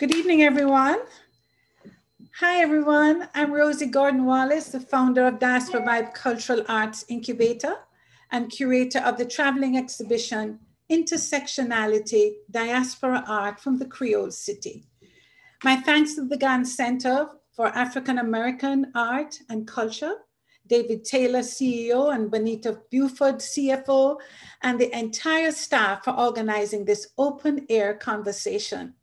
Good evening, everyone. Hi, everyone. I'm Rosie Gordon Wallace, the founder of Diaspora Vibe Cultural Arts Incubator and curator of the traveling exhibition Intersectionality Diaspora Art from the Creole City. My thanks to the Gantt Center for African American Art and Culture, David Taylor, CEO, and Benita Buford, CFO, and the entire staff for organizing this open air conversation.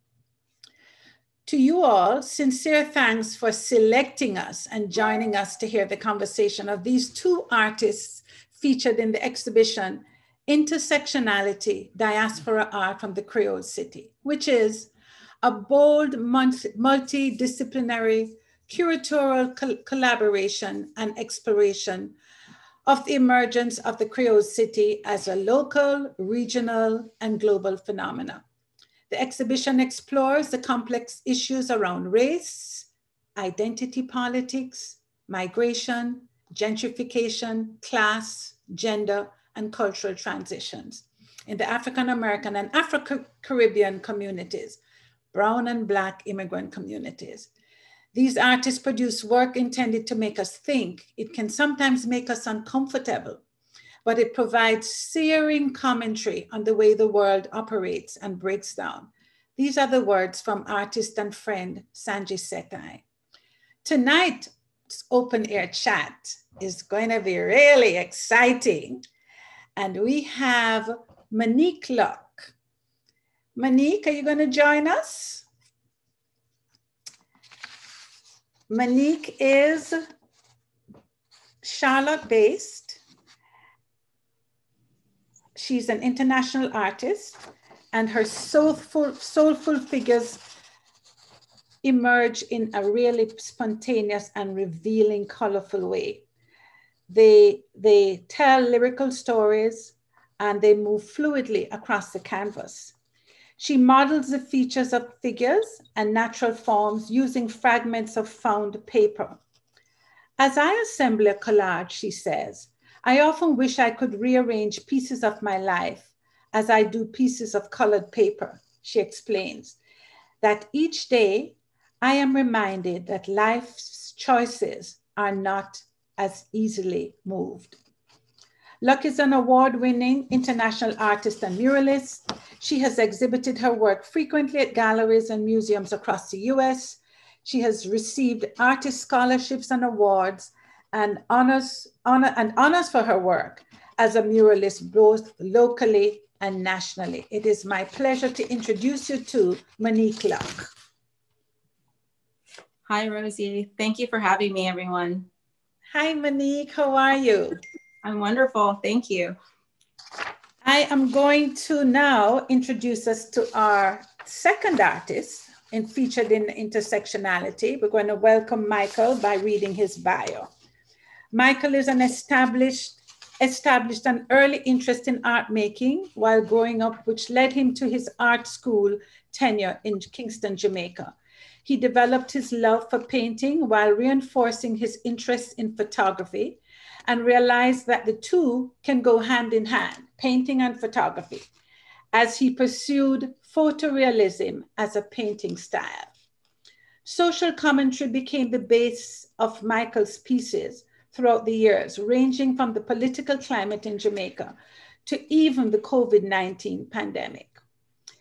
To you all, sincere thanks for selecting us and joining us to hear the conversation of these two artists featured in the exhibition Intersectionality Diaspora Art from the Creole City, which is a bold multidisciplinary curatorial collaboration and exploration of the emergence of the Creole City as a local, regional, and global phenomenon. The exhibition explores the complex issues around race, identity politics, migration, gentrification, class, gender, and cultural transitions in the African American and Afro Caribbean communities, brown and black immigrant communities. These artists produce work intended to make us think. It can sometimes make us uncomfortable but it provides searing commentary on the way the world operates and breaks down. These are the words from artist and friend Sanji Setai. Tonight's open air chat is going to be really exciting. And we have Monique Luck. Monique, are you going to join us? Monique is Charlotte based she's an international artist and her soulful, soulful figures emerge in a really spontaneous and revealing, colorful way. They, they tell lyrical stories and they move fluidly across the canvas. She models the features of figures and natural forms using fragments of found paper. As I assemble a collage, she says, I often wish I could rearrange pieces of my life as I do pieces of colored paper, she explains. That each day I am reminded that life's choices are not as easily moved. Luck is an award winning international artist and muralist. She has exhibited her work frequently at galleries and museums across the US. She has received artist scholarships and awards and honors, honor, and honors for her work as a muralist both locally and nationally. It is my pleasure to introduce you to Monique Luck. Hi, Rosie. Thank you for having me, everyone. Hi, Monique. How are you? I'm wonderful. Thank you. I am going to now introduce us to our second artist and featured in intersectionality. We're going to welcome Michael by reading his bio. Michael is an established established an early interest in art making while growing up, which led him to his art school tenure in Kingston, Jamaica. He developed his love for painting while reinforcing his interest in photography and realized that the two can go hand in hand, painting and photography, as he pursued photorealism as a painting style. Social commentary became the base of Michael's pieces, throughout the years, ranging from the political climate in Jamaica to even the COVID 19 pandemic.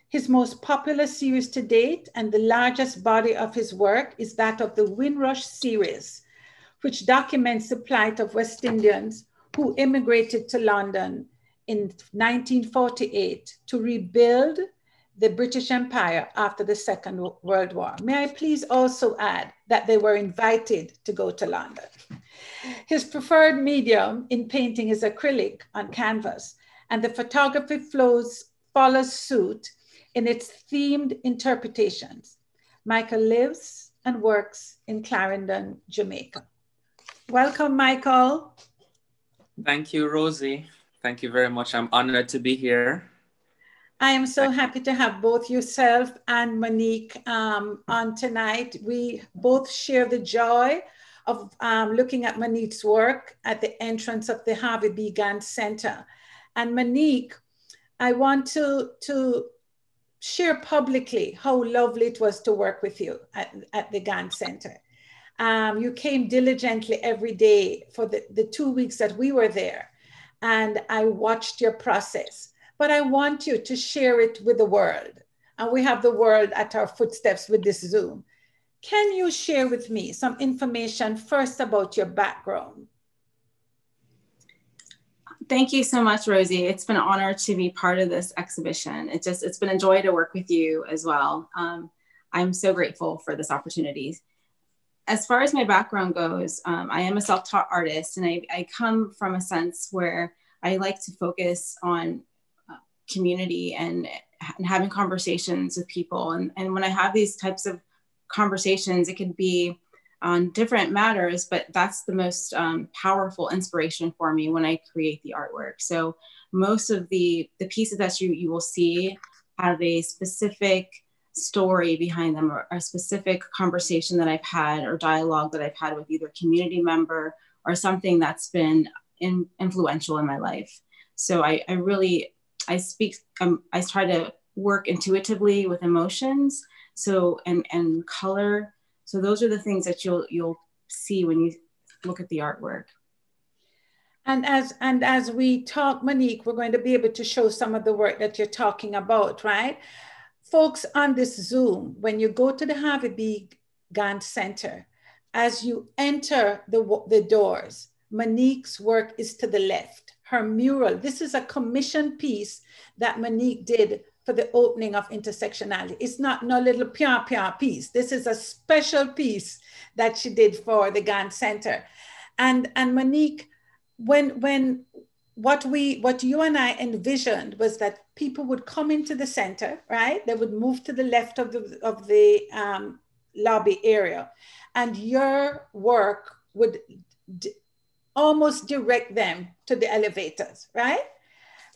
His most popular series to date and the largest body of his work is that of the Windrush series, which documents the plight of West Indians who immigrated to London in 1948 to rebuild the British Empire after the Second World War. May I please also add that they were invited to go to London. His preferred medium in painting is acrylic on canvas, and the photography flows follows suit in its themed interpretations. Michael lives and works in Clarendon, Jamaica. Welcome, Michael. Thank you, Rosie. Thank you very much. I'm honored to be here. I am so happy to have both yourself and Monique um, on tonight. We both share the joy of um, looking at Monique's work at the entrance of the Harvey B. Gantt Center. And Monique, I want to, to share publicly how lovely it was to work with you at, at the Gantt Center. Um, you came diligently every day for the, the two weeks that we were there, and I watched your process. But I want you to share it with the world. And we have the world at our footsteps with this Zoom. Can you share with me some information first about your background? Thank you so much, Rosie. It's been an honor to be part of this exhibition. It just, it's been a joy to work with you as well. Um, I'm so grateful for this opportunity. As far as my background goes, um, I am a self-taught artist and I, I, come from a sense where I like to focus on uh, community and, and having conversations with people. And, and when I have these types of conversations, it could be on different matters, but that's the most um, powerful inspiration for me when I create the artwork. So most of the the pieces that you you will see have a specific story behind them or a specific conversation that I've had or dialogue that I've had with either community member or something that's been in, influential in my life. So I, I really I speak um, I try to work intuitively with emotions so and and color so those are the things that you'll you'll see when you look at the artwork. And as and as we talk, Monique, we're going to be able to show some of the work that you're talking about, right? Folks on this Zoom, when you go to the Harvey B. Gantt Center, as you enter the, the doors, Monique's work is to the left. Her mural, this is a commission piece that Monique did for the opening of intersectionality. It's not no little pia pia piece. This is a special piece that she did for the Gantt Center. And, and Monique, when, when what we what you and I envisioned was that people would come into the center, right? They would move to the left of the of the um, lobby area, and your work would almost direct them to the elevators, right?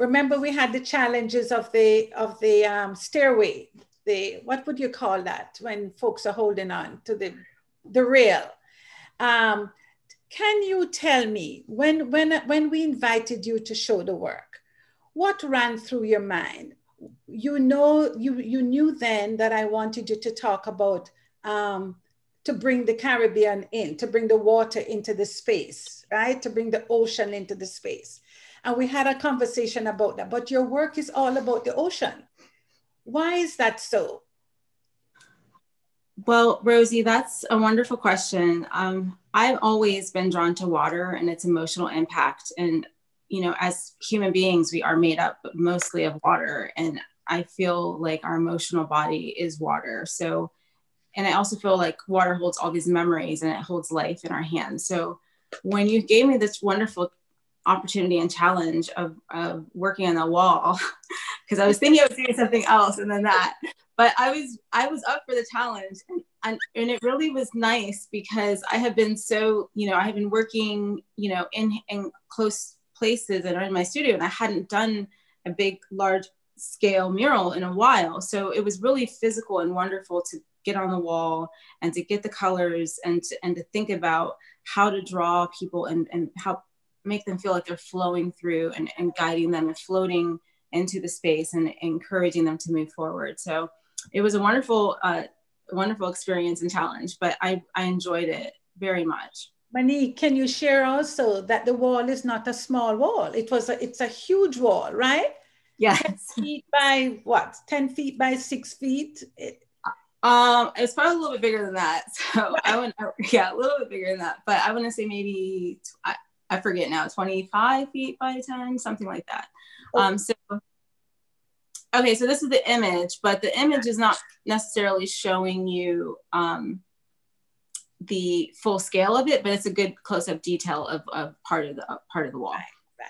Remember we had the challenges of the of the um, stairway the what would you call that when folks are holding on to the the rail? Um, can you tell me when when when we invited you to show the work what ran through your mind? You know you you knew then that i wanted you to talk about um, to bring the caribbean in to bring the water into the space right? To bring the ocean into the space and we had a conversation about that. But your work is all about the ocean. Why is that so? Well, Rosie, that's a wonderful question. Um, I've always been drawn to water and its emotional impact. And, you know, as human beings, we are made up mostly of water. And I feel like our emotional body is water. So, and I also feel like water holds all these memories and it holds life in our hands. So, when you gave me this wonderful opportunity and challenge of, of working on the wall because I was thinking I was doing something else and then that. But I was I was up for the challenge and, and, and it really was nice because I have been so, you know, I have been working, you know, in, in close places and in my studio and I hadn't done a big, large scale mural in a while. So it was really physical and wonderful to get on the wall and to get the colors and to, and to think about how to draw people and, and how make them feel like they're flowing through and, and guiding them and floating into the space and encouraging them to move forward. So it was a wonderful, uh, wonderful experience and challenge, but I, I enjoyed it very much. Monique, can you share also that the wall is not a small wall? It was a, it's a huge wall, right? Yes. 10 feet by what? 10 feet by six feet? It, um, it's probably a little bit bigger than that. So I would, yeah, a little bit bigger than that, but I want to say maybe, I, I forget now, 25 feet by 10, something like that. Oh. Um, so, okay, so this is the image, but the image is not necessarily showing you um, the full scale of it, but it's a good close-up detail of, of part of the uh, part of the wall. Right, right.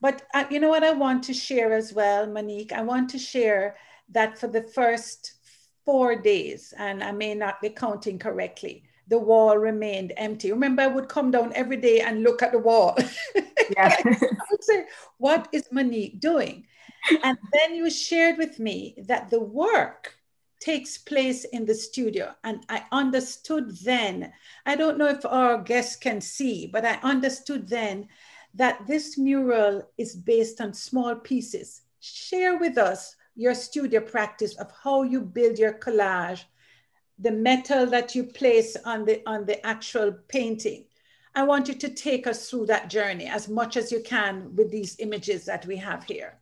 But uh, you know what I want to share as well, Monique? I want to share that for the first four days, and I may not be counting correctly, the wall remained empty. Remember, I would come down every day and look at the wall. Yeah. I would say, What is Monique doing? And then you shared with me that the work takes place in the studio. And I understood then, I don't know if our guests can see, but I understood then that this mural is based on small pieces. Share with us your studio practice of how you build your collage, the metal that you place on the, on the actual painting. I want you to take us through that journey as much as you can with these images that we have here.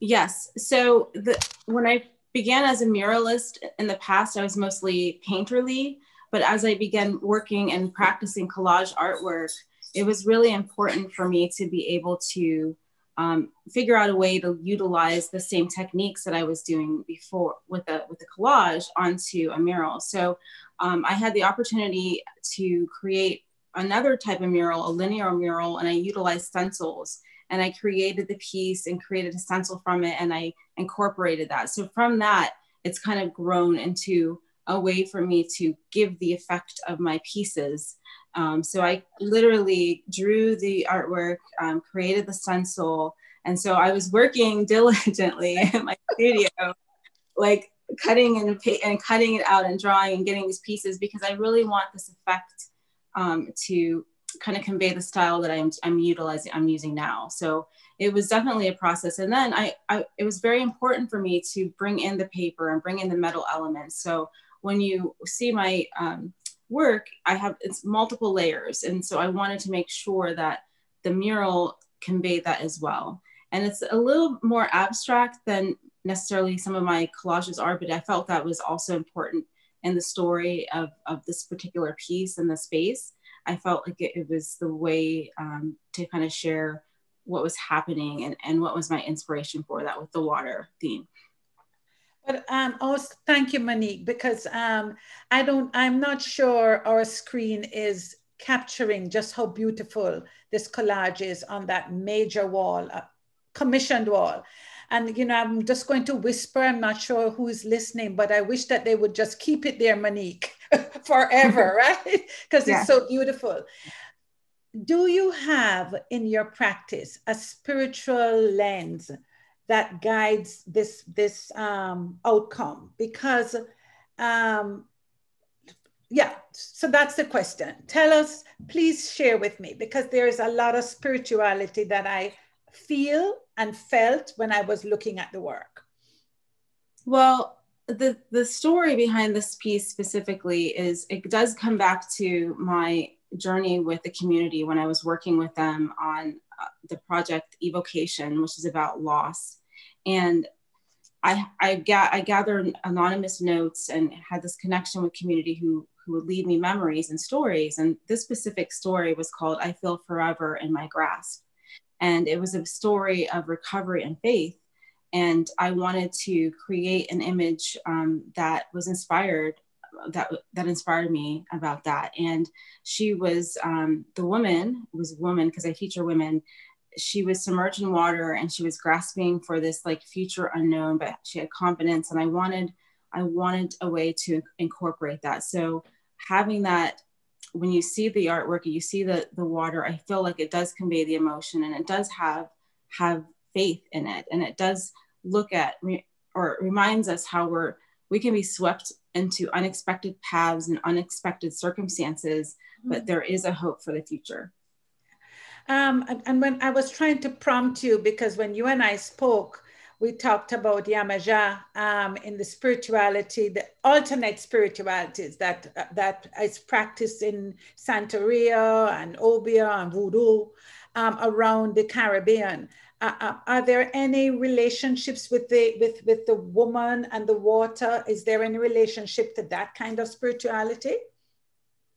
Yes. So the, when I began as a muralist in the past, I was mostly painterly. But as I began working and practicing collage artwork, it was really important for me to be able to um, figure out a way to utilize the same techniques that I was doing before with a with the collage onto a mural. So um, I had the opportunity to create another type of mural, a linear mural, and I utilized stencils. And I created the piece and created a stencil from it, and I incorporated that. So from that, it's kind of grown into a way for me to give the effect of my pieces. Um, so I literally drew the artwork, um, created the stencil, and so I was working diligently in my studio, like cutting and, and cutting it out and drawing and getting these pieces because I really want this effect um, to kind of convey the style that I'm, I'm utilizing, I'm using now. So it was definitely a process. And then I, I, it was very important for me to bring in the paper and bring in the metal elements. So when you see my um, work, I have it's multiple layers, and so I wanted to make sure that the mural conveyed that as well. And it's a little more abstract than necessarily some of my collages are, but I felt that was also important in the story of, of this particular piece and the space. I felt like it, it was the way um, to kind of share what was happening and, and what was my inspiration for that with the water theme. But um, also, thank you, Monique, because um, I don't, I'm not sure our screen is capturing just how beautiful this collage is on that major wall, uh, commissioned wall. And, you know, I'm just going to whisper, I'm not sure who's listening, but I wish that they would just keep it there, Monique, forever, right? Because yeah. it's so beautiful. Do you have in your practice a spiritual lens that guides this this um, outcome because um, yeah so that's the question. Tell us please share with me because there is a lot of spirituality that i feel and felt when i was looking at the work. Well the the story behind this piece specifically is it does come back to my journey with the community when i was working with them on uh, the project evocation which is about loss and I, I, ga- I gathered anonymous notes and had this connection with community who, who would leave me memories and stories. And this specific story was called I Feel Forever in My Grasp. And it was a story of recovery and faith. And I wanted to create an image um, that was inspired, that, that inspired me about that. And she was um, the woman, was woman, because I feature women, she was submerged in water and she was grasping for this like future unknown but she had confidence. And i wanted i wanted a way to incorporate that. So having that when you see the artwork you see the the water i feel like it does convey the emotion and it does have have faith in it. And it does look at or reminds us how we're we can be swept into unexpected paths and unexpected circumstances mm-hmm. but there is a hope for the future um, and when I was trying to prompt you, because when you and I spoke, we talked about Yamaja um, in the spirituality, the alternate spiritualities that uh, that is practiced in Santeria and Obeah and Voodoo um, around the Caribbean. Uh, uh, are there any relationships with the with with the woman and the water? Is there any relationship to that kind of spirituality?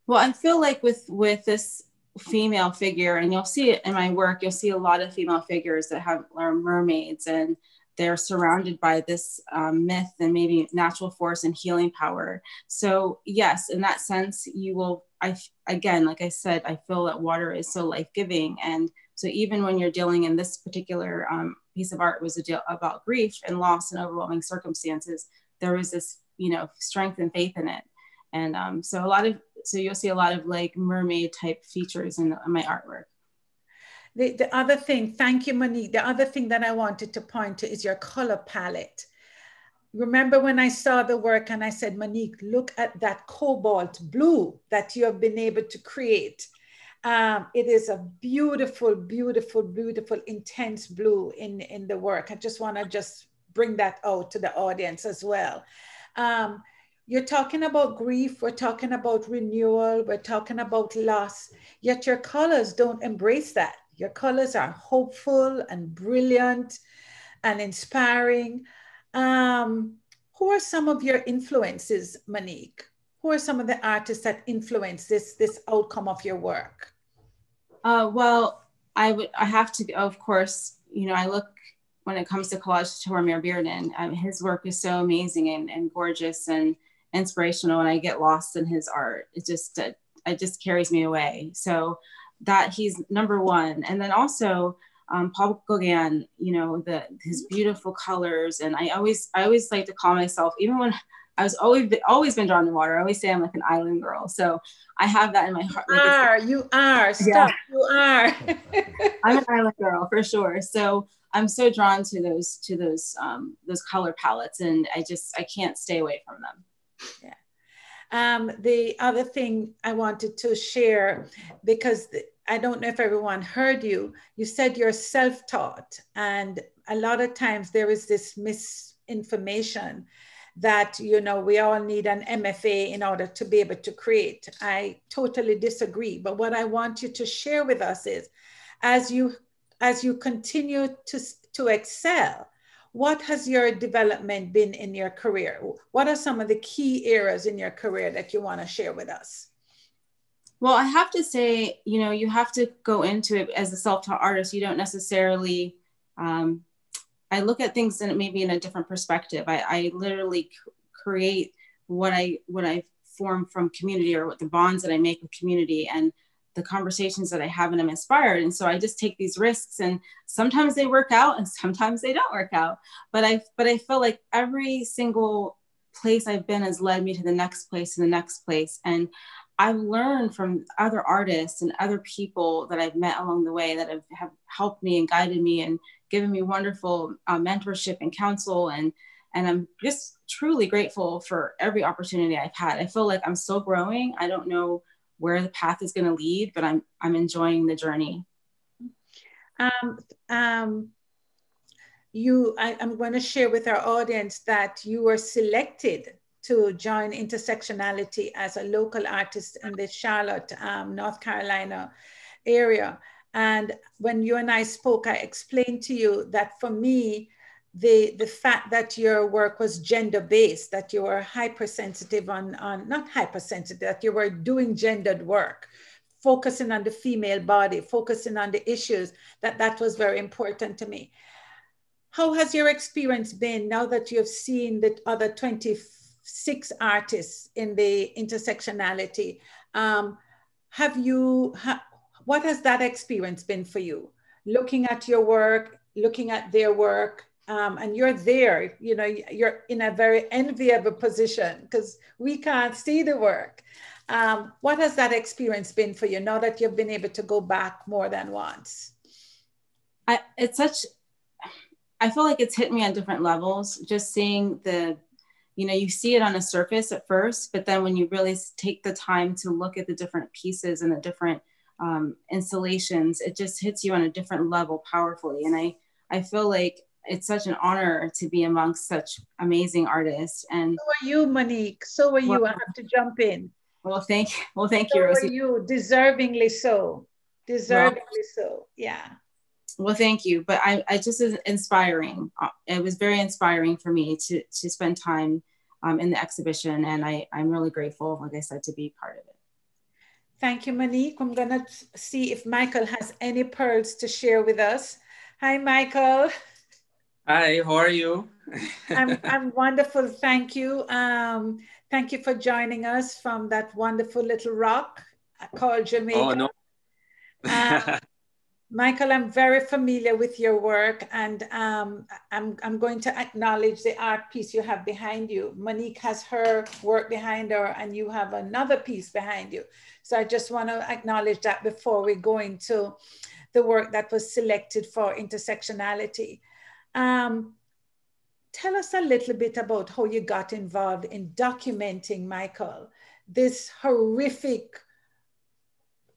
Well, I feel like with with this female figure and you'll see it in my work you'll see a lot of female figures that have are mermaids and they're surrounded by this um, myth and maybe natural force and healing power. So yes in that sense you will i again like i said i feel that water is so life-giving and so even when you're dealing in this particular um, piece of art was a deal about grief and loss and overwhelming circumstances there was this you know strength and faith in it. And um, so a lot of so you'll see a lot of like mermaid type features in, the, in my artwork. The, the other thing thank you monique the other thing that i wanted to point to is your color palette. Remember when i saw the work and i said monique look at that cobalt blue that you have been able to create. Um, it is a beautiful beautiful beautiful intense blue in in the work. I just want to just bring that out to the audience as well. Um, you're talking about grief, we're talking about renewal, we're talking about loss, yet your colors don't embrace that. Your colors are hopeful and brilliant and inspiring. Um, who are some of your influences, Monique? Who are some of the artists that influence this, this outcome of your work? Uh, well, I would I have to of course you know I look when it comes to collage to Romare Bearden. Um, his work is so amazing and, and gorgeous and inspirational, and I get lost in his art. It just it, it just carries me away. So that he's number one, and then also um, Paul Gauguin. You know the his beautiful colors, and I always I always like to call myself even when I was always always been drawn to water. I always say I'm like an island girl. So I have that in my heart. You like are, you are, stop, yeah. you are. I'm an island girl for sure. So I'm so drawn to those to those um, those color palettes, and I just I can't stay away from them. Yeah. Um, the other thing I wanted to share, because I don't know if everyone heard you, you said you're self-taught, and a lot of times there is this misinformation that you know we all need an MFA in order to be able to create. I totally disagree. But what I want you to share with us is, as you as you continue to to excel, what has your development been in your career? What are some of the key areas in your career that you want to share with us? Well, I have to say, you know, you have to go into it as a self-taught artist. You don't necessarily um, I look at things in maybe in a different perspective. I, I literally create what I what I form from community or what the bonds that I make with community and the conversations that I have and I'm inspired. And so I just take these risks and sometimes they work out and sometimes they don't work out. But I but I feel like every single place I've been has led me to the next place and the next place. And I've learned from other artists and other people that I've met along the way that have, have helped me and guided me and given me wonderful uh, mentorship and counsel and and i'm just truly grateful for every opportunity i've had i feel like i'm still growing i don't know where the path is going to lead but i'm i'm enjoying the journey. Um, um, you I, i'm going to share with our audience that you were selected to join intersectionality as a local artist in the charlotte um, north carolina area. And when you and I spoke, I explained to you that for me, the the fact that your work was gender based, that you were hypersensitive on on not hypersensitive, that you were doing gendered work, focusing on the female body, focusing on the issues, that that was very important to me. How has your experience been now that you have seen the other 26 artists in the intersectionality? Um, have you ha what has that experience been for you? Looking at your work, looking at their work, um, and you're there, you know, you're in a very enviable position because we can't see the work. Um, what has that experience been for you now that you've been able to go back more than once? I, it's such, I feel like it's hit me on different levels. Just seeing the, you know, you see it on a surface at first, but then when you really take the time to look at the different pieces and the different um, installations, it just hits you on a different level powerfully. And I, I feel like it's such an honor to be amongst such amazing artists. And so are you, Monique. So are you. Well, I have to jump in. Well, thank you. well, thank so you, Rosie. Are you deservingly so, deservingly well, so. Yeah. Well, thank you. But I, I just is inspiring. Uh, it was very inspiring for me to to spend time um, in the exhibition, and I I'm really grateful, like I said, to be part of it. Thank you, Monique. I'm gonna see if Michael has any pearls to share with us. Hi, Michael. Hi, how are you? I'm, I'm wonderful, thank you. Um, thank you for joining us from that wonderful little rock called Jamaica. Oh, no. uh, Michael, I'm very familiar with your work and um, I'm, I'm going to acknowledge the art piece you have behind you. Monique has her work behind her and you have another piece behind you. So I just want to acknowledge that before we go into the work that was selected for intersectionality. Um, tell us a little bit about how you got involved in documenting, Michael, this horrific,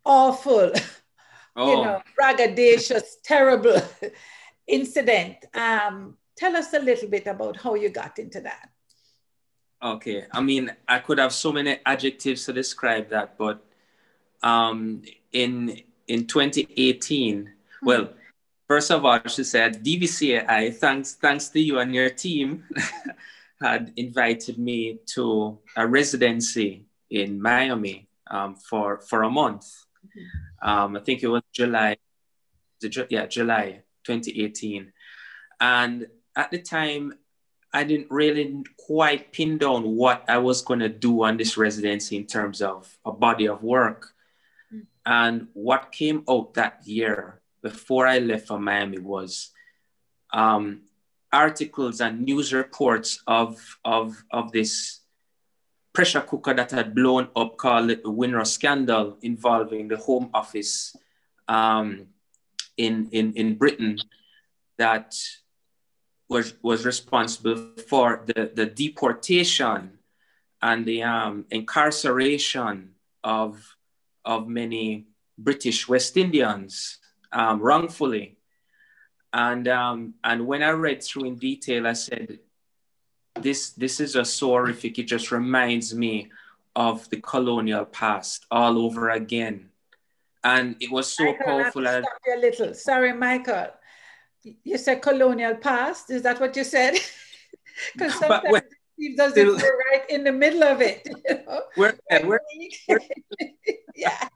awful, oh. you know, braggadocious, terrible incident. Um, tell us a little bit about how you got into that. Okay, I mean, I could have so many adjectives to describe that, but um, in in 2018, mm-hmm. well, first of all, she said, DVCAI, thanks thanks to you and your team, had invited me to a residency in Miami um, for for a month. Mm-hmm. Um, I think it was July, yeah, July 2018, and at the time, I didn't really quite pin down what I was going to do on this residency in terms of a body of work. Mm. And what came out that year before I left for Miami was um, articles and news reports of, of, of this pressure cooker that had blown up called the Windrush scandal involving the Home Office um, in, in, in Britain that was, was responsible for the, the deportation and the um, incarceration of, of many British West Indians um, wrongfully. And, um, and when I read through in detail, I said, this, this is just so horrific. It just reminds me of the colonial past all over again. And it was so Michael, powerful. I stop you a little. Sorry, Michael you said colonial past. Is that what you said? Because sometimes Steve doesn't still, go right in the middle of it. You know? We're, we're, we're yeah.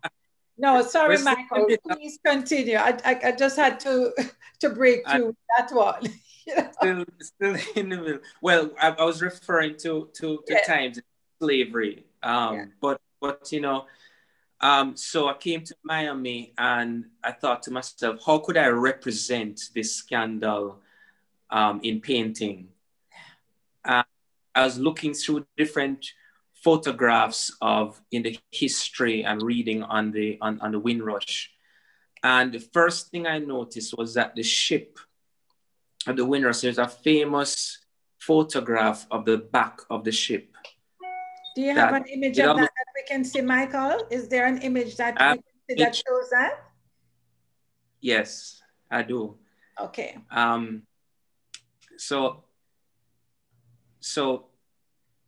No, sorry, Michael. Please continue. I, I, I, just had to to break through I, that one. You know? Still, still in the middle. Well, I, I was referring to to, to yeah. times slavery. Um, yeah. but but you know, um, so I came to Miami and I thought to myself, how could I represent this scandal um, in painting? Uh, I was looking through different photographs of in the history and reading on the on, on the Windrush. And the first thing I noticed was that the ship of the Windrush, there's a famous photograph of the back of the ship. Do you have an image of that that we can see, Michael? Is there an image that um, we can see that shows that? Yes, I do. Okay. Um, so, so,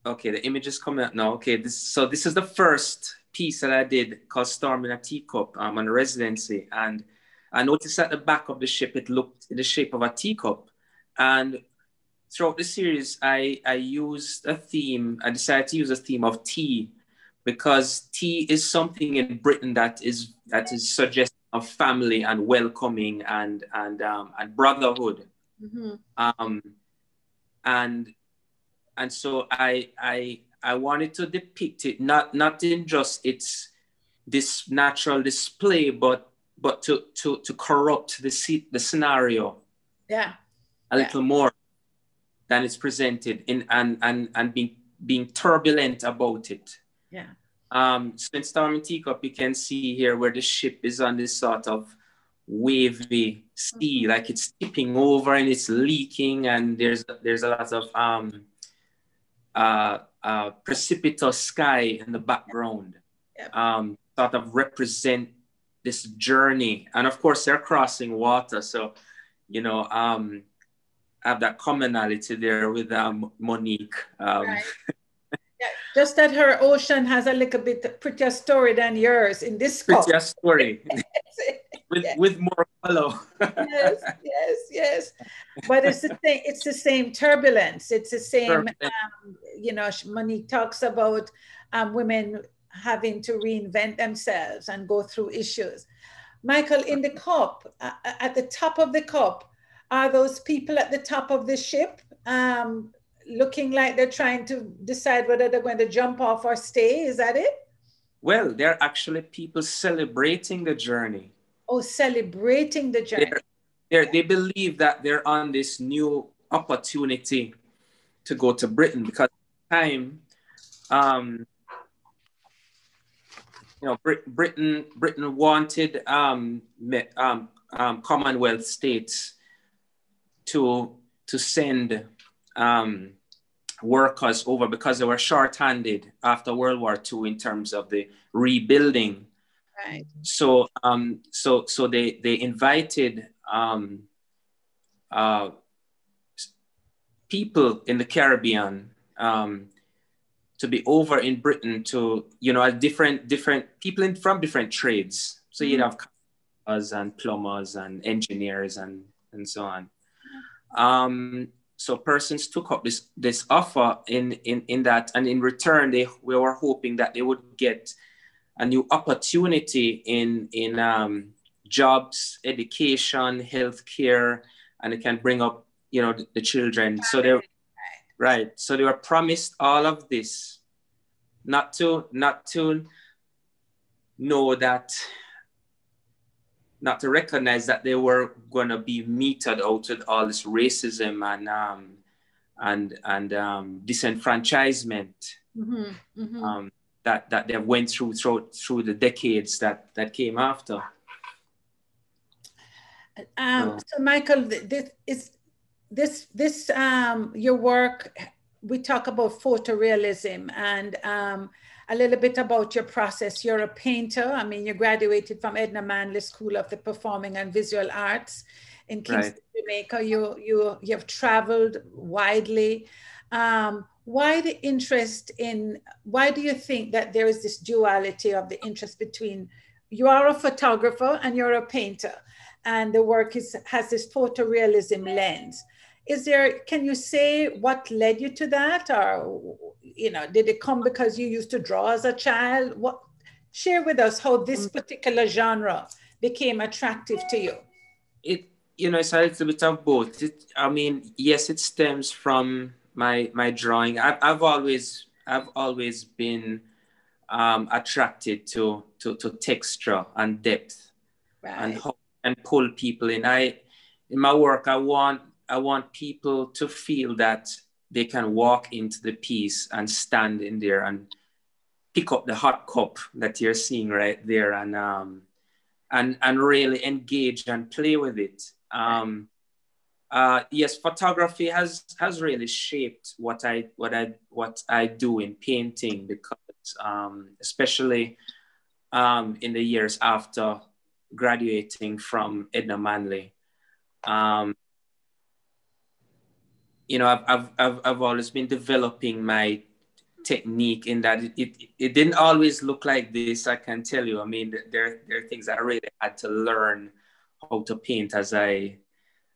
okay, the image is coming out now. Okay, this so this is the first piece that I did called Storm in a Teacup um, on a residency. And I noticed at the back of the ship, it looked in the shape of a teacup. And throughout the series, I, I used a theme, I decided to use a theme of tea because tea is something in Britain that is that is suggestive of family and welcoming and and um, and brotherhood. Mm-hmm. Um, and and so I I I wanted to depict it not not in just its this natural display, but but to to to corrupt the the scenario. Yeah. A yeah. little more than it's presented in and and and being being turbulent about it. Yeah. Um, so in Stormy Teacup, you can see here where the ship is on this sort of wavy sea, mm-hmm. like it's tipping over and it's leaking, and there's there's a lot of um, uh, uh, precipitous sky in the background, yep. um, sort of represent this journey. And of course, they're crossing water, so you know, um, have that commonality there with um, Monique. Um, right. yeah, just that her ocean has a little bit prettier story than yours in this prettier story with yes. with more color. yes, yes, yes. But it's the same. It's the same turbulence. It's the same. Um, you know, Monique talks about um, women having to reinvent themselves and go through issues. Michael, in the cup, uh, at the top of the cup, are those people at the top of the ship um, looking like they're trying to decide whether they're going to jump off or stay? Is that it? Well, they're actually people celebrating the journey. Oh, celebrating the journey. They're, they're, they believe that they're on this new opportunity to go to Britain because time, um, you know, Britain Britain wanted um, um, um, Commonwealth states to to send um, workers over because they were short-handed after World War II in terms of the rebuilding. Right. So um, so so they they invited um, uh, people in the Caribbean um, to be over in Britain to, you know, different, different people in, from different trades. So mm-hmm. you'd have carpenters and plumbers and engineers and, and so on. Um, so persons took up this, this offer in, in, in that, and in return, they we were hoping that they would get a new opportunity in, in um, jobs, education, healthcare, and it can bring up, you know, the, the children. So they right. So they were promised all of this, not to not to know that, not to recognize that they were going to be meted out with all this racism and um, and and um, disenfranchisement. Mm-hmm, mm-hmm. Um, that, that they went through, through through the decades that that came after. Um, so Michael, this is this this um, your work. We talk about photorealism and um, a little bit about your process. You're a painter. I mean, you graduated from Edna Manley School of the Performing and Visual Arts in Kingston, right. Jamaica. You you you have traveled widely. Um, why the interest in? Why do you think that there is this duality of the interest between you are a photographer and you're a painter? and the work is has this photorealism lens. Is there, can you say what led you to that? Or, you know, did it come because you used to draw as a child? What, share with us how this mm. particular genre became attractive to you. It, you know, it's a little bit of both. It, I mean, yes, it stems from my my drawing. I've, I've always I've always been um, attracted to, to to texture and depth right. and how and pull people in. I in my work, I want I want people to feel that they can walk into the piece and stand in there and pick up the hot cup that you're seeing right there and um, and and really engage and play with it. Um, uh, yes, photography has has really shaped what I what I what I do in painting because um, especially um, in the years after graduating from Edna Manley. Um, you know, I've, I've, I've, I've always been developing my technique in that it, it, it didn't always look like this, I can tell you. I mean, there, there are things I really had to learn how to paint as I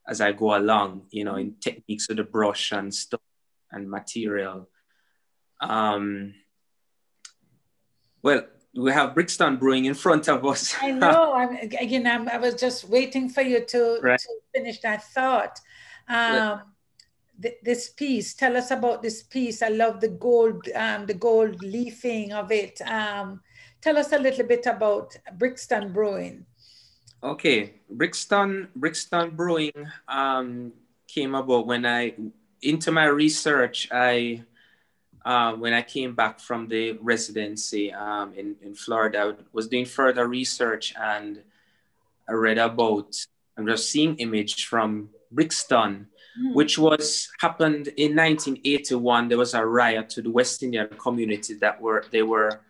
as I go along, you know, in techniques of the brush and stuff and material. Um, well, we have Brixton Brewing in front of us. I know. I'm, again, I'm, i was just waiting for you to, right. to finish that thought. Um, th- this piece, tell us about this piece. I love the gold, um, the gold leafing of it. Um, tell us a little bit about Brixton Brewing. Okay, Brixton Brixton Brewing um, came about when I into my research. I uh, when I came back from the residency um, in, in Florida, I was doing further research and I read about, I'm just seeing image from Brixton, mm. which was happened in 1981. There was a riot to the West Indian community that were, they were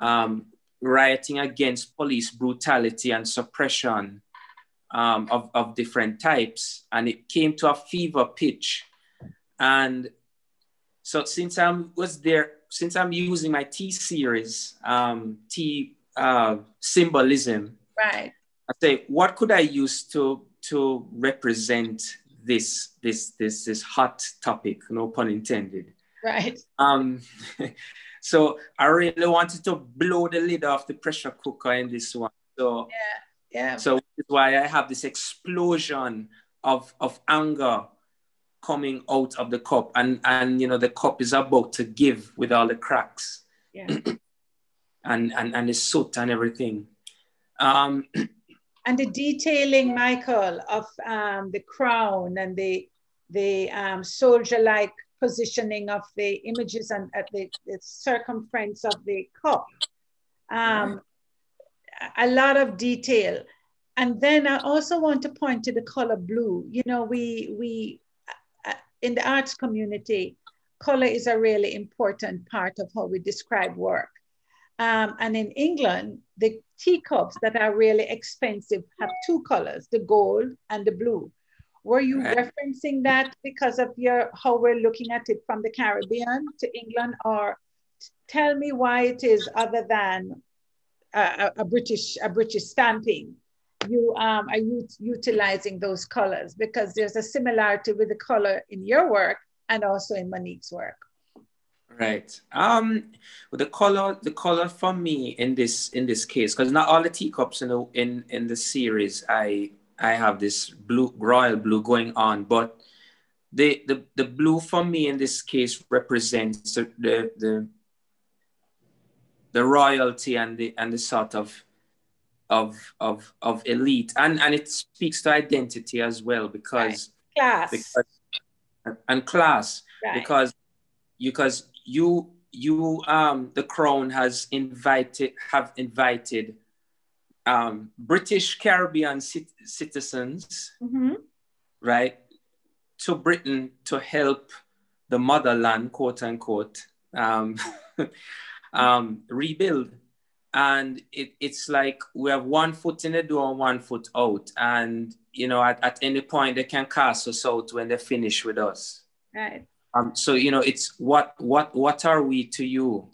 um, rioting against police brutality and suppression um, of, of different types. And it came to a fever pitch. And so since I was there, since I'm using my tea series, um, tea uh, symbolism, right? I say, what could I use to to represent this this this this hot topic? No pun intended. Right. Um, so I really wanted to blow the lid off the pressure cooker in this one. So yeah, yeah. So that's why I have this explosion of of anger coming out of the cup and and you know the cup is about to give with all the cracks yeah. and, and and the soot and everything um and the detailing michael of um the crown and the the um soldier like positioning of the images and at the, the circumference of the cup um a lot of detail and then I also want to point to the color blue. You know, we we in the arts community, color is a really important part of how we describe work. Um, and in England, the teacups that are really expensive have two colors, the gold and the blue. Were you referencing that because of your how we're looking at it from the Caribbean to England, or tell me why it is other than a, a British a British stamping? You um, are you utilizing those colors because there's a similarity with the color in your work and also in Monique's work. Right. Um, well, the color, the color for me in this in this case, because not all the teacups in the in in the series, I I have this blue royal blue going on, but the the the blue for me in this case represents the the the, the royalty and the and the sort of of of of elite, and and it speaks to identity as well because right. class because, and class right. because because you you um the crown has invited have invited um british caribbean cit- citizens mm-hmm. right to britain to help the motherland quote unquote um, um rebuild. And it, it's like we have one foot in the door and one foot out. And you know at, at any point they can cast us out when they finish with us. Right um, so you know, it's what what what are we to you?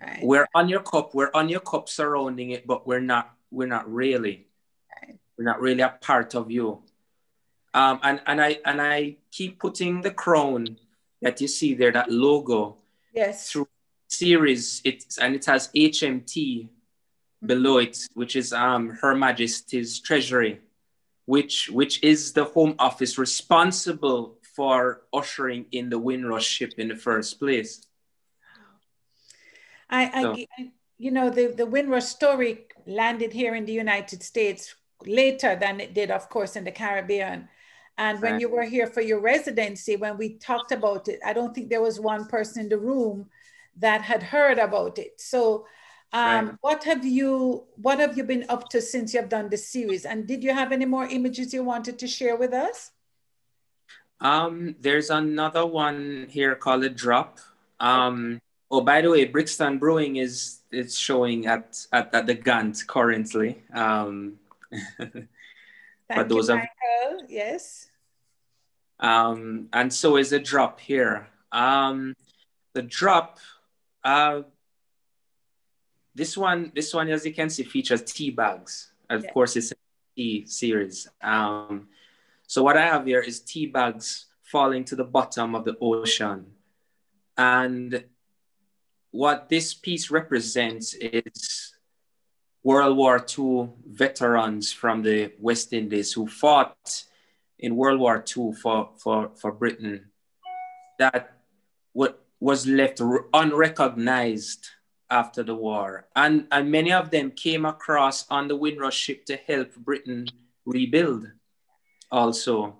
Right. We're on your cup. We're on your cup, surrounding it, but we're not. We're not really. Right. We're not really a part of you. Um, and and I and I keep putting the crown that you see there, that logo. Yes. Through series, it's and it has HMT below it, which is um Her Majesty's Treasury, which which is the Home Office responsible for ushering in the Windrush ship in the first place. I, I, so. I you know, the, the Windrush story landed here in the United States later than it did, of course, in the Caribbean. And when you were here for your residency, when we talked about it, I don't think there was one person in the room that had heard about it. So, um, right. what have you what have you been up to since you have done the series? And did you have any more images you wanted to share with us? Um, there's another one here called a drop. Um, oh, by the way, Brixton Brewing is is showing at at, at the Gantt currently. Um, but those you, are yes. Um, and so is a drop here. Um, the drop. Uh, this one, this one, as you can see, features tea bags. Of yeah. course, it's a tea series. Um, so what I have here is tea bags falling to the bottom of the ocean. And what this piece represents is World War II veterans from the West Indies who fought in World War II for, for, for Britain that what was left unrecognized after the war. And, and many of them came across on the Windrush ship to help Britain rebuild also.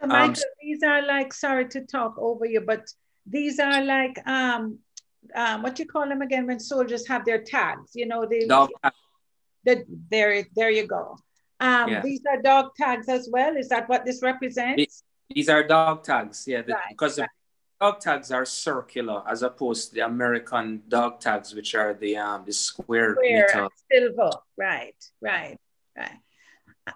So Michael, um, these are like, sorry to talk over you, but these are like, um, um, what you call them again when soldiers have their tags, you know, they, dog the, there, there you go. Um, yeah. These are dog tags as well. Is that what this represents? These are dog tags, yeah, the, right, because right. the dog tags are circular as opposed to the American dog tags, which are the um the square, square metal. silver. Right, right, right.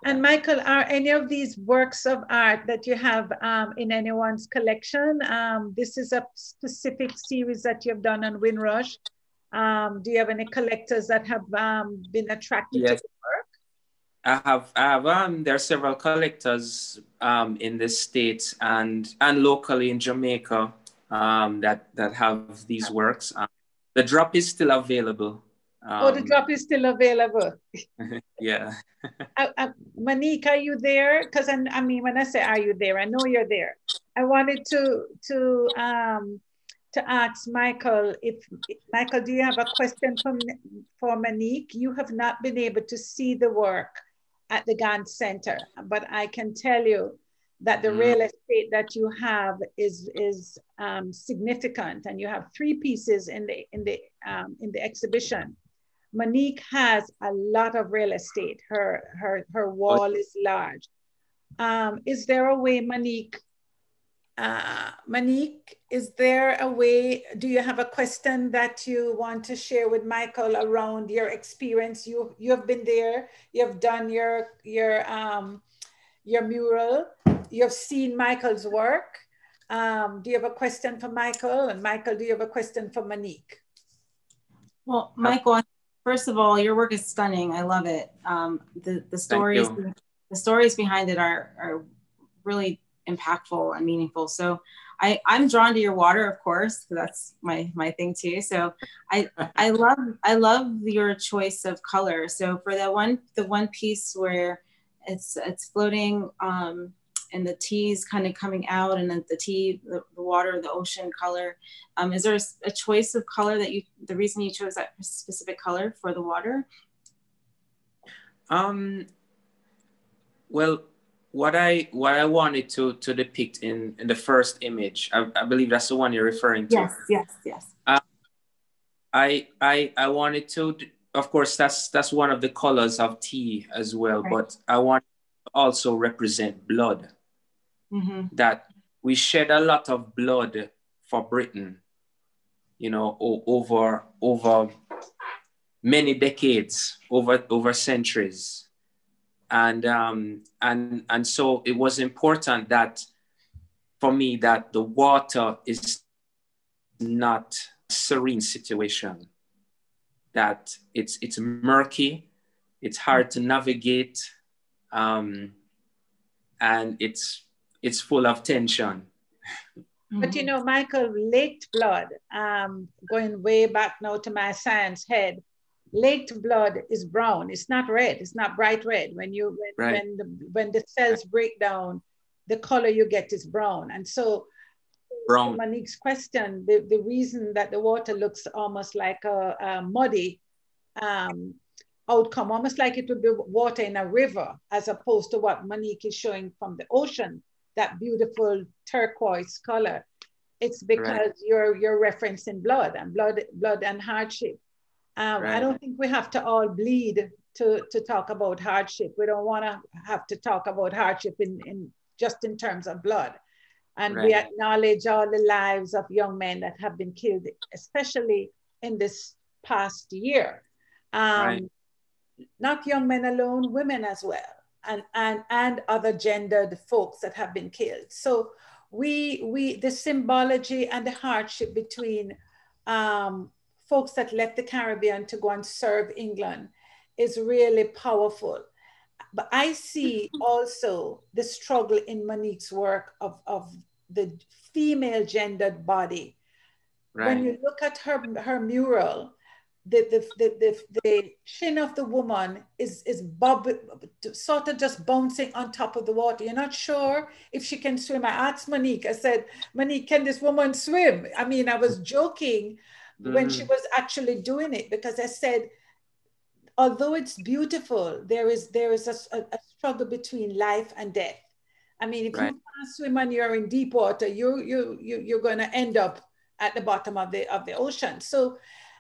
And Michael, are any of these works of art that you have um, in anyone's collection? Um, this is a specific series that you have done on Windrush. Um, do you have any collectors that have um, been attracted yes. to the work? I have, I have um, there are several collectors um, in the States and, and locally in Jamaica that, that have these works. the drop is still available. Um, oh, the drop is still available. yeah. uh, uh, Monique, are you there? Because I, I mean, when I say "Are you there?" I know you're there. I wanted to to um, to ask Michael if Michael, do you have a question for for Monique? You have not been able to see the work at the Gantt Center, but I can tell you that the mm. real estate that you have is is um, significant, and you have three pieces in the in the um, in the exhibition. Monique has a lot of real estate. Her her her wall is large. Um, is there a way, Monique? Uh, Monique, is there a way? Do you have a question that you want to share with Michael around your experience? You you have been there. You have done your your um, your mural. you have seen Michael's work. Um, do you have a question for Michael? And Michael, do you have a question for Monique? Well, Michael, first of all, your work is stunning. I love it. Um, the the stories the stories behind it are are really impactful and meaningful. So I, I'm drawn to your water, of course, because that's my my thing too. So I I love I love your choice of color. So for the one the one piece where it's it's floating um, and the teas kind of coming out and then the tea the, the water the ocean color um, is there a, a, choice of color that you the reason you chose that specific color for the water um well what I what I wanted to to depict in in the first image, I, I believe that's the one you're referring to. Yes, yes, yes. Uh, I I I wanted to, of course, that's that's one of the colors of tea as well. Right. But I want to also represent blood. Mm-hmm. That we shed a lot of blood for Britain, you know, o- over over many decades, over over centuries and um, and and so it was important that for me that the water is not a serene situation that it's it's murky it's hard to navigate um, and it's it's full of tension but you know michael laked blood um, going way back now to my science head Laked blood is brown. It's not red. It's not bright red. When you when, right. when the when the cells break down, the color you get is brown. And so brown. Monique's question, the, the reason that the water looks almost like a, a muddy um, outcome, almost like it would be water in a river, as opposed to what Monique is showing from the ocean, that beautiful turquoise color. It's because right. you're you're referencing blood and blood, blood and hardship. Um, right. I don't think we have to all bleed to, to talk about hardship. We don't want to have to talk about hardship in, in just in terms of blood. And right. we acknowledge all the lives of young men that have been killed, especially in this past year. Um. Not young men alone, women as well, and, and, and other gendered folks that have been killed. So we, we the symbology and the hardship between um, folks that left the Caribbean to go and serve England is really powerful. But I see also the struggle in Monique's work of, of the female gendered body. Right. When you look at her, her mural, the, the, the, the, the chin of the woman is, is bob, sort of just bouncing on top of the water. You're not sure if she can swim. I asked Monique, I said, Monique, can this woman swim? I mean, I was joking, mm. when she mm. was actually doing it because I said, although it's beautiful, there is there is a, a struggle between life and death. I mean, if right. you can't swim and you're in deep water, you you you you're going to end up at the bottom of the of the ocean. So,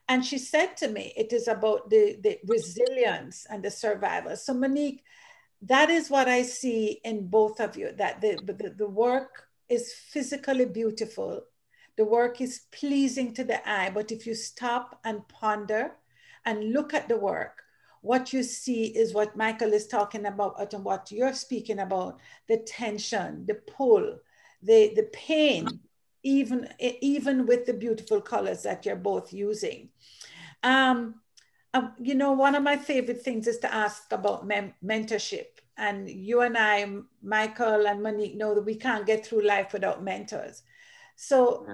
and she said to me, it is about the the resilience and the survival. So, Monique, that is what I see in both of you. That the the, the work is physically beautiful the work is pleasing to the eye, but if you stop and ponder and look at the work, what you see is what Michael is talking about and what you're speaking about the tension, the pull, the, the pain, even, even with the beautiful colors that you're both using. Um, um, you know, one of my favorite things is to ask about mem- mentorship. And you and I, Michael and Monique, know that we can't get through life without mentors. So,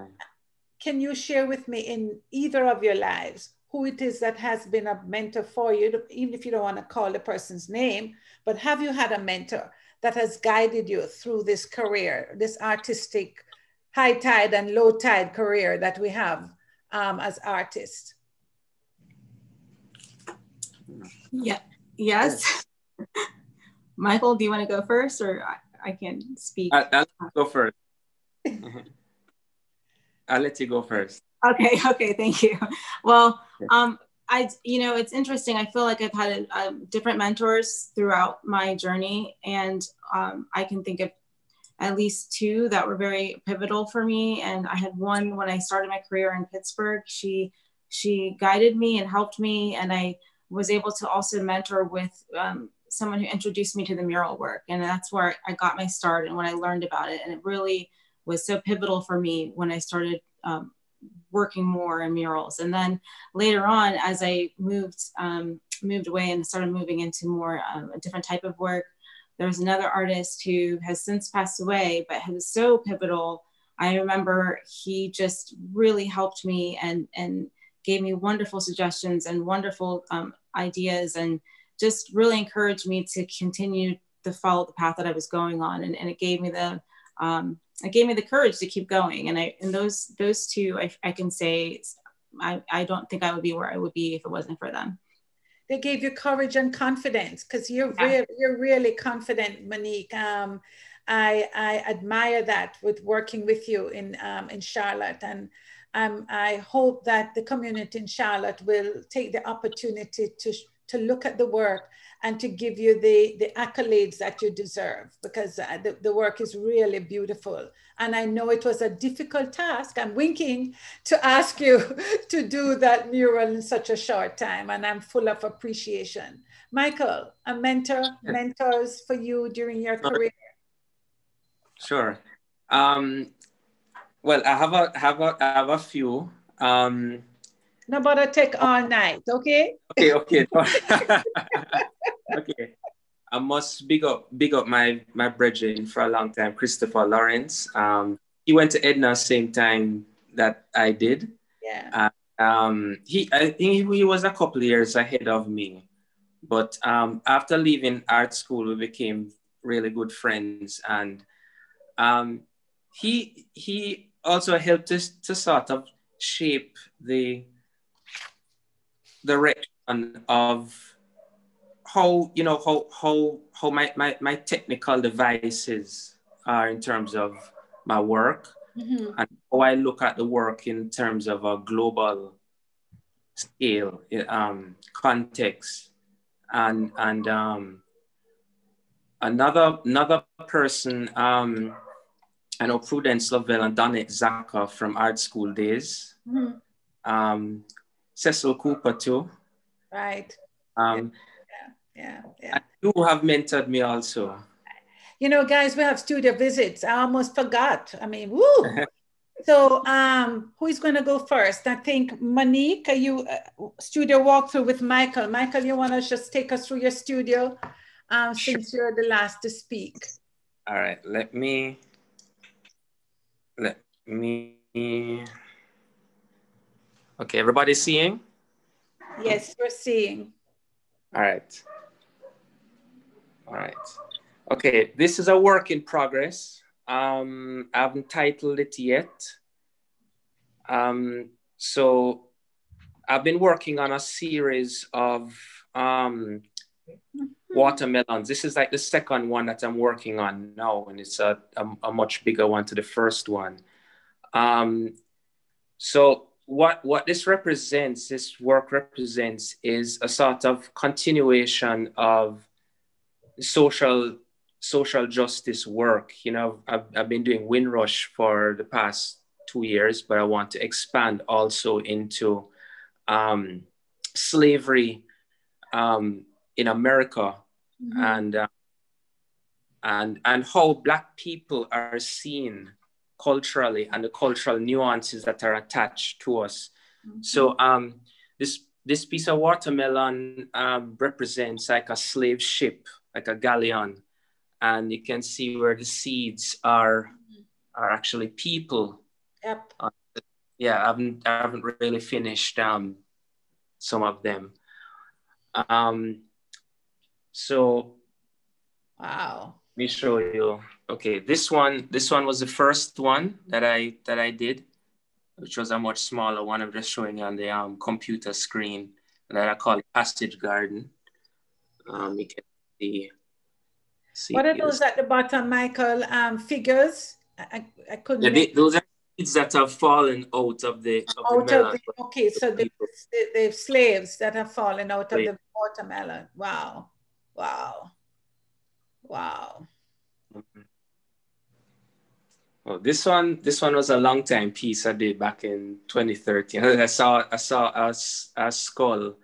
can you share with me in either of your lives who it is that has been a mentor for you, even if you don't want to call the person's name, but have you had a mentor that has guided you through this career, this artistic high tide and low tide career that we have um, as artists? Yeah. Yes. Michael, do you want to go first, or I, I can speak? I, will go first. I'll let you go first. Okay. Okay. Thank you. Well, um, I, you know, it's interesting. I feel like I've had uh, different mentors throughout my journey, and um, I can think of at least two that were very pivotal for me. And I had one when I started my career in Pittsburgh. She she guided me and helped me, and I was able to also mentor with um, someone who introduced me to the mural work. And that's where I got my start and when I learned about it. And it really was so pivotal for me when I started um, working more in murals. And then later on, as I moved, um, moved away and started moving into more um, a different type of work, there was another artist who has since passed away, but was so pivotal. I remember he just really helped me and, and gave me wonderful suggestions and wonderful um, ideas and just really encouraged me to continue to follow the path that I was going on. And, and it gave me the, um, it gave me the courage to keep going. And I, and those, those two, I, I can say, I, I don't think I would be where I would be if it wasn't for them. They gave you courage and confidence because you're yeah. really, you're really confident, Monique. Um, I, I admire that with working with you in, um, in Charlotte. And um, I hope that the community in Charlotte will take the opportunity to, to look at the work and to give you the, the accolades that you deserve because uh, the, the work is really beautiful. And I know it was a difficult task. I'm winking to ask you to do that mural in such a short time. And I'm full of appreciation. Michael, a mentor, mentors for you during your career? Sure. Um, well, I have a have a I have a few. Um, no bother take all night, okay? Okay, okay. okay. I must big up big up my my brethren for a long time, Christopher Lawrence. Um, he went to Edna same time that I did. Yeah. Uh, um, he I think he was a couple years ahead of me, but um, after leaving art school, we became really good friends, and um, he he also helped us to sort of shape the direction of how you know how how how my, my, my technical devices are in terms of my work mm-hmm. and how I look at the work in terms of a global scale um, context and and um, another another person um, I know Prudence Lovell and Donnette Zacca from art school days. Mm-hmm. Um, Cecil Cooper too. Right. Um, yeah, yeah, yeah. You have mentored me also. You know, guys, we have studio visits. I almost forgot. I mean, woo. so, um, who is going to go first? I think Monique, are you uh, studio walkthrough with Michael? Michael, you want to just take us through your studio um, since sure. you're the last to speak? All right, let me let me. Okay, everybody seeing? Yes, we're seeing. All right. All right. Okay, this is a work in progress. Um, I haven't titled it yet. Um, so I've been working on a series of um, watermelons. This is like the second one that I'm working on now, and it's a, a, a much bigger one to the first one. Um, so what what this represents, this work represents, is a sort of continuation of social social justice work. You know, I've, I've been doing Windrush for the past two years, but I want to expand also into um, slavery um, in America mm-hmm. and uh, and and how Black people are seen culturally and the cultural nuances that are attached to us. Mm-hmm. So um, this this piece of watermelon um, represents like a slave ship, like a galleon, and you can see where the seeds are are actually people. Yep. Uh, yeah, I haven't I haven't really finished um, some of them. Um, so, wow. Let me show you. Okay, this one, this one was the first one that I that I did, which was a much smaller one. I'm just showing you on the um, computer screen that I call Passage Garden. Um, you can see. see what are those at the bottom, Michael? Um, figures. I, I couldn't. Yeah, they, those are seeds that have fallen out of the. Of out the of the, okay, so the, the, the, slaves that have fallen out of the watermelon. Wow, wow. Wow. Oh, this one, this one was a long time piece I did back in 2013. I saw, I saw a, a skull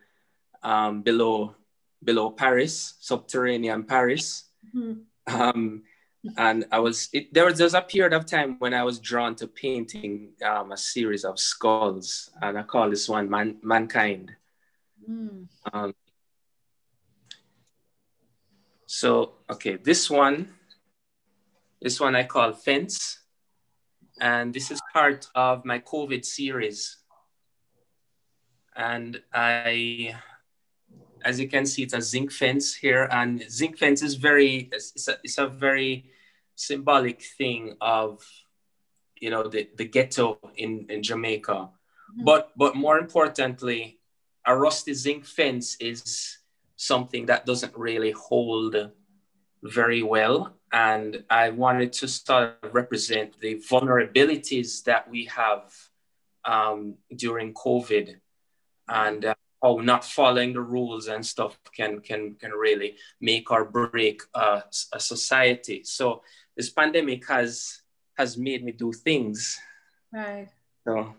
um, below below Paris, subterranean Paris. Mm-hmm. Um, and I was it, there was there's a period of time when I was drawn to painting um, a series of skulls, and I call this one man, mankind. Mm. Um, so okay, this one, this one I call fence, and this is part of my COVID series. And I as you can see, it's a zinc fence here, and zinc fence is very, it's a, it's a very symbolic thing of, you know, the, the ghetto in, in Jamaica. Mm-hmm. But, but more importantly, a rusty zinc fence is something that doesn't really hold very well. And I wanted to start represent the vulnerabilities that we have um, during COVID. And uh, how not following the rules and stuff can can can really make or break uh, a society. So this pandemic has has made me do things. Right. So,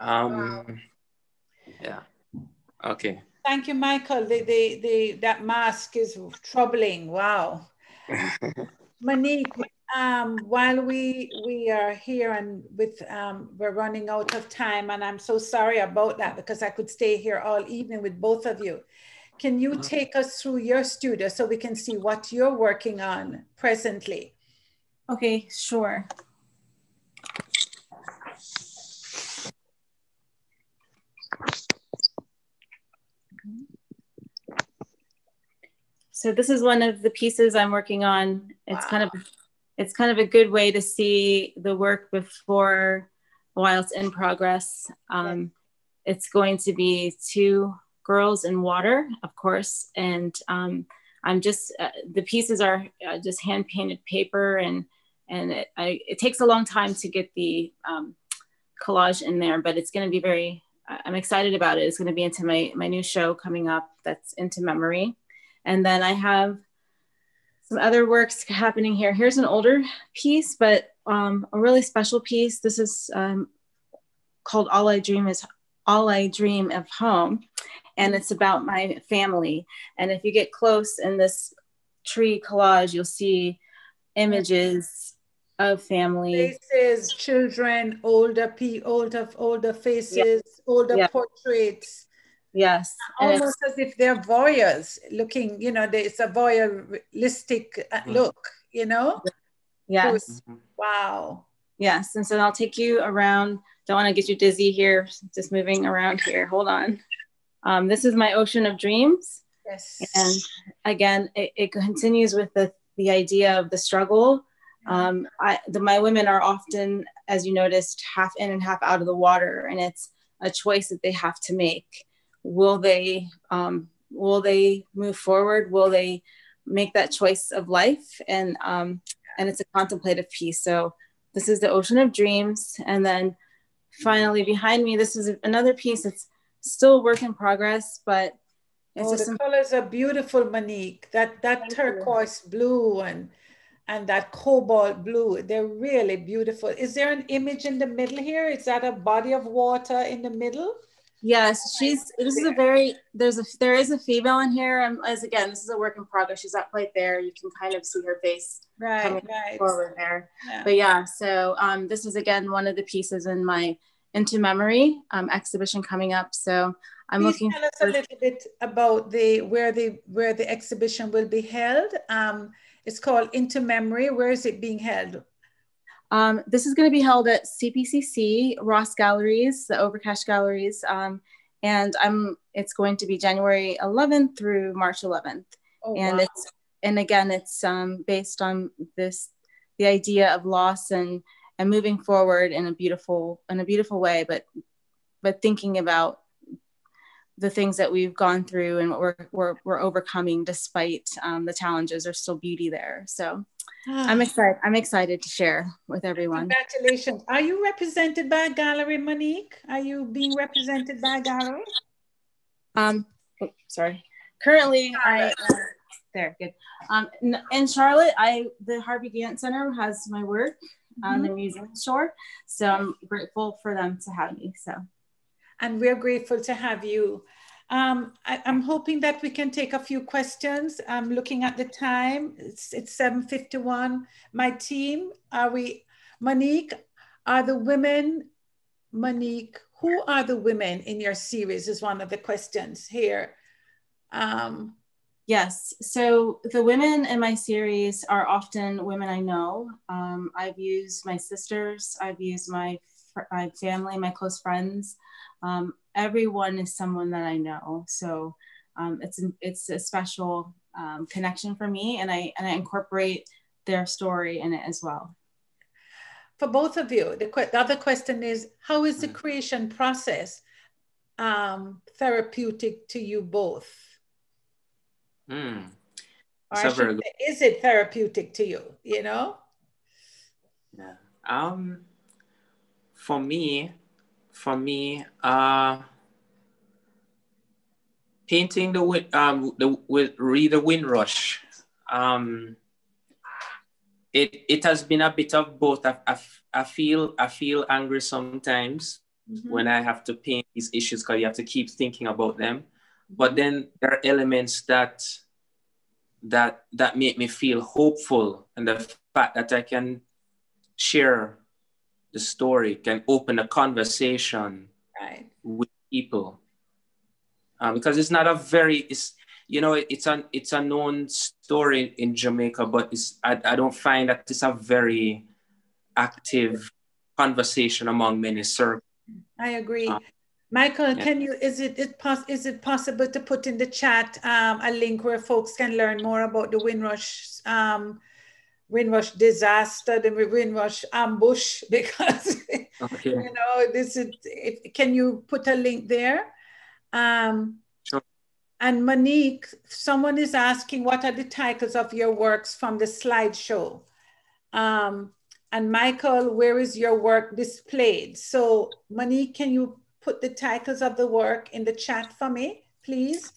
um, wow. yeah. Okay. Thank you, Michael. The, the, the, that mask is troubling. Wow. Monique, um, while we we are here and with um, we're running out of time, and I'm so sorry about that because I could stay here all evening with both of you. Can you uh-huh. take us through your studio so we can see what you're working on presently? Okay, sure. So this is one of the pieces I'm working on. It's wow. kind of it's kind of a good way to see the work before while it's in progress. Um, it's going to be two girls in water, of course, and um, I'm just uh, the pieces are uh, just hand painted paper, and and it, I, it takes a long time to get the um, collage in there, but it's going to be very. I'm excited about it. It's going to be into my my new show coming up. That's into memory, and then I have some other works happening here. Here's an older piece, but um, a really special piece. This is um, called All I Dream is All I Dream of Home. And it's about my family. And if you get close in this tree collage, you'll see images of family. Faces, children, older, older, older faces, yeah. older yeah. portraits Yes. Almost as if they're voyeurs looking, you know, it's a voyeuristic uh, mm-hmm. look, you know? Yes. wow. Yes. And so I'll take you around. Don't want to get you dizzy here, just moving around here. Hold on. Um, this is my ocean of dreams. Yes. And again, it, it continues with the, the idea of the struggle. Um, I, the, my women are often, as you noticed, half in and half out of the water, and it's a choice that they have to make will they um, will they move forward? Will they make that choice of life? And um, and it's a contemplative piece. So this is the ocean of dreams. And then finally behind me this is another piece it's still work in progress but it's oh, the some- colors are beautiful monique. That that Thank turquoise you. blue and and that cobalt blue they're really beautiful. Is there an image in the middle here? Is that a body of water in the middle Yes, she's. This is a very. There's a. There is a female in here. And as again, this is a work in progress. She's up right there. You can kind of see her face right, coming right. forward there. Yeah. But yeah, so um, this is again one of the pieces in my into memory um, exhibition coming up. So I'm Please looking. Tell us a little bit about the where the where the exhibition will be held. Um, it's called Into Memory. Where is it being held? Um, this is going to be held at CPCC, Ross Galleries, the Overcash Galleries, um, and I'm. It's going to be January 11th through March 11th, oh, and wow. it's and again it's um, based on this the idea of loss and and moving forward in a beautiful in a beautiful way, but but thinking about the things that we've gone through and what we're we're, we're overcoming despite um, the challenges. There's still beauty there, so. I'm excited. I'm excited to share with everyone. Congratulations. Are you represented by a gallery, Monique? Are you being represented by a gallery? Um, oh, sorry. Currently, I uh, there good. Um, in, in, Charlotte, I the Harvey Gantt Center has my work on mm-hmm. the museum store, so I'm grateful for them to have me. So, and we're grateful to have you. Um, I, am hoping that we can take a few questions. I'm looking at the time. It's, it's 7.51. My team, are we, Monique, are the women, Monique, who are the women in your series is one of the questions here. Um, yes, so the women in my series are often women I know. Um, I've used my sisters, I've used my, my family, my close friends. Um, everyone is someone that I know. So um, it's it's a special um, connection for me, and I and I incorporate their story in it as well. For both of you, the, the other question is: How is the mm. creation process um, therapeutic to you both? Mm. Or is it therapeutic to you? You know. Yeah. Um. For me, for me, uh, painting the wind, um, the with read the Windrush. Um, it it has been a bit of both. I, I, I feel I feel angry sometimes mm-hmm. when I have to paint these issues because you have to keep thinking about them. But then there are elements that that that make me feel hopeful, and the fact that I can share the story can open a conversation right. with people um, because it's not a very it's you know it's an it's a known story in Jamaica, but it's I, I don't find that it's a very active conversation among many circles. I agree. Um, Michael, yeah. can you is it, it pos- is it possible to put in the chat um, a link where folks can learn more about the Windrush um, Windrush disaster, then the Windrush ambush, because okay. you know this is. It, can you put a link there? Um, sure. And Monique, someone is asking, what are the titles of your works from the slideshow? Um, and Michael, where is your work displayed? So Monique, can you put the titles of the work in the chat for me, please?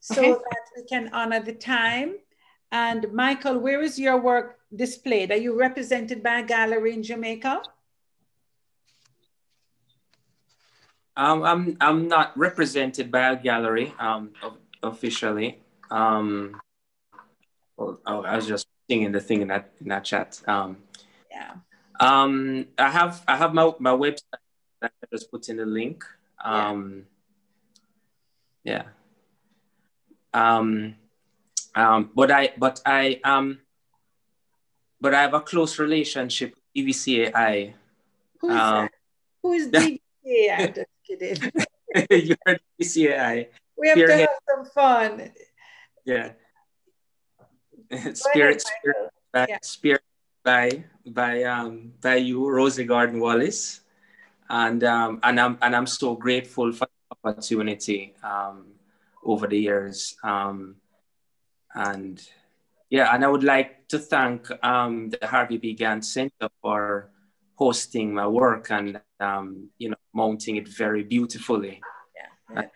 So okay. that we can honor the time. And Michael, where is your work displayed? Are you represented by a gallery in Jamaica? Um, I'm I'm not represented by a gallery um, officially. Um, well, oh, I was just seeing the thing in that in that chat. Um, yeah. Um, I have I have my my website that I just put in the link. Um, yeah. yeah. Um, um, but I but I um but I have a close relationship with DVCAI. Who is um, that? Who is DVCAI? I'm just kidding. you heard DVCAI. We have Spirit to have some fun. Yeah. Spirit, Spirit, by, yeah. Spirit by by um by you, Rosie Gordon-Wallace, and um and I'm and I'm so grateful for the opportunity um over the years um and yeah, and I would like to thank um, the Harvey B. Gantt Center for hosting my work and um, you know mounting it very beautifully. Yeah.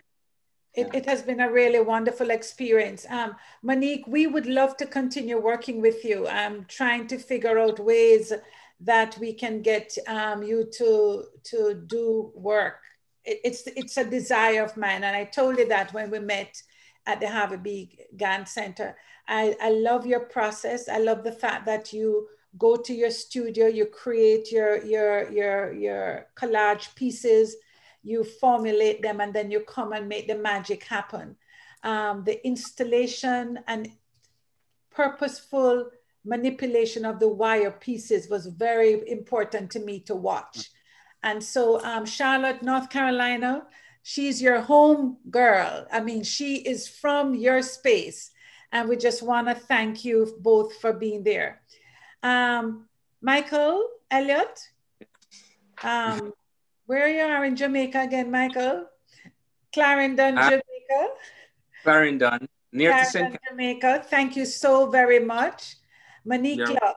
It, it, has been a really wonderful experience. Um, Monique, we would love to continue working with you. I'm trying to figure out ways that we can get um, you to, to do work. It, it's, it's a desire of mine. And I told you that when we met at the Harvey B. Gantt Center. I, I love your process. I love the fact that you go to your studio, you create your, your, your, your collage pieces, you formulate them, and then you come and make the magic happen. Um, the installation and purposeful manipulation of the wire pieces was very important to me to watch. And so um, Charlotte, North Carolina, she's your home girl. I mean, she is from your space. And we just want to thank you both for being there. Um, Michael Elliott, um, where are you are in Jamaica again, Michael? Clarendon, uh, Jamaica. Clarendon, near Clarendon, to Jamaica. Thank you so very much. Monique yeah.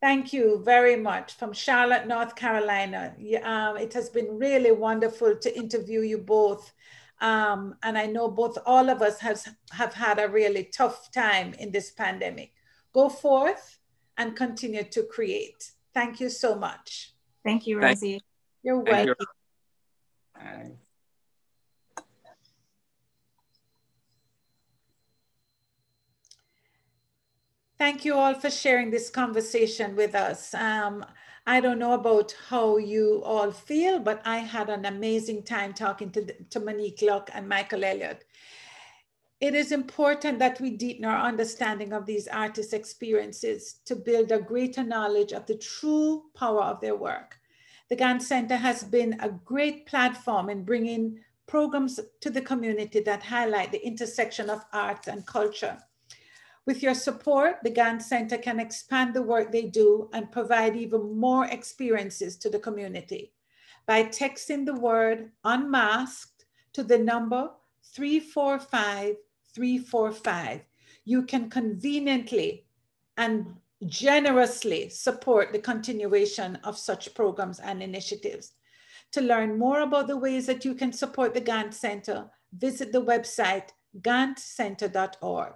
Thank you very much from Charlotte, North Carolina. Um, it has been really wonderful to interview you both. Um, and I know both all of us has, have had a really tough time in this pandemic. Go forth and continue to create. Thank you so much. Thank you, Rosie. You're welcome. Thank you all for sharing this conversation with us. Um, I don't know about how you all feel, but I had an amazing time talking to, to Monique Luck and Michael Elliott. It is important that we deepen our understanding of these artists' experiences to build a greater knowledge of the true power of their work. The Gantt Center has been a great platform in bringing programs to the community that highlight the intersection of arts and culture. With your support, the Gantt Center can expand the work they do and provide even more experiences to the community. By texting the word unmasked to the number 345 345, you can conveniently and generously support the continuation of such programs and initiatives. To learn more about the ways that you can support the Gantt Center, visit the website ganttcenter.org.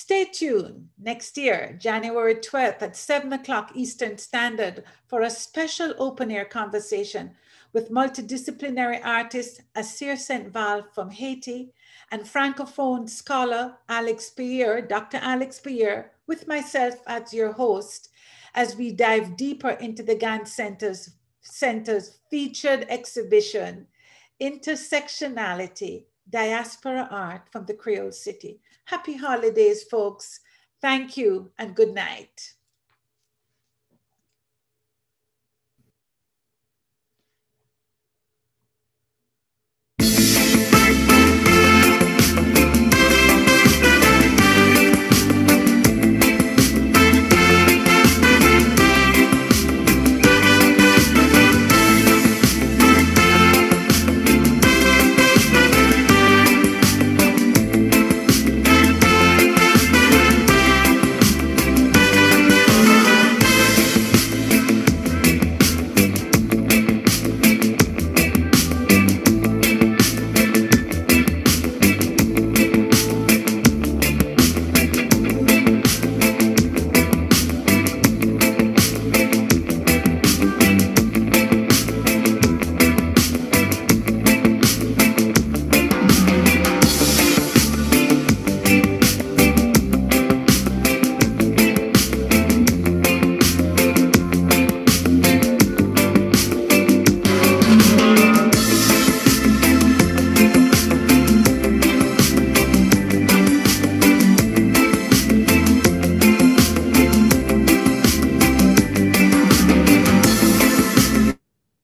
Stay tuned next year, January 12th at 7 o'clock Eastern Standard, for a special open air conversation with multidisciplinary artist Asir. Val from Haiti and Francophone scholar Alex Pierre, Dr. Alex Pierre, with myself as your host, as we dive deeper into the Gantt Center's, Center's featured exhibition, Intersectionality, Diaspora Art from the Creole City. Happy holidays, folks. Thank you and good night.